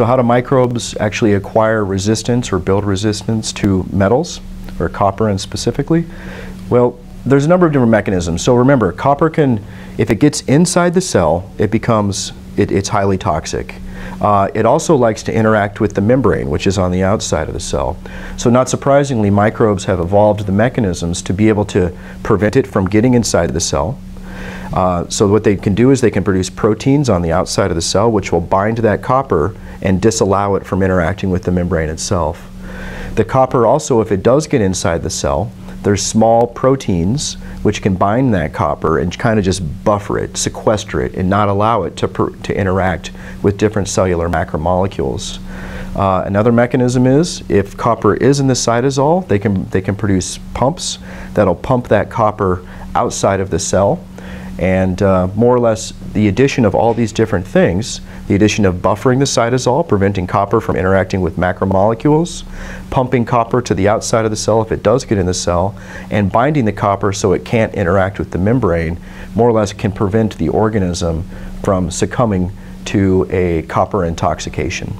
So how do microbes actually acquire resistance or build resistance to metals, or copper and specifically? Well, there's a number of different mechanisms. So remember, copper can, if it gets inside the cell, it becomes, it, it's highly toxic. Uh, it also likes to interact with the membrane, which is on the outside of the cell. So not surprisingly, microbes have evolved the mechanisms to be able to prevent it from getting inside the cell. Uh, so what they can do is they can produce proteins on the outside of the cell which will bind to that copper and disallow it from interacting with the membrane itself. The copper also, if it does get inside the cell, there's small proteins which can bind that copper and kind of just buffer it, sequester it, and not allow it to, to interact with different cellular macromolecules. Uh, another mechanism is if copper is in the cytosol, they can, they can produce pumps that'll pump that copper outside of the cell and uh, more or less, the addition of all these different things, the addition of buffering the cytosol, preventing copper from interacting with macromolecules, pumping copper to the outside of the cell if it does get in the cell, and binding the copper so it can't interact with the membrane, more or less can prevent the organism from succumbing to a copper intoxication.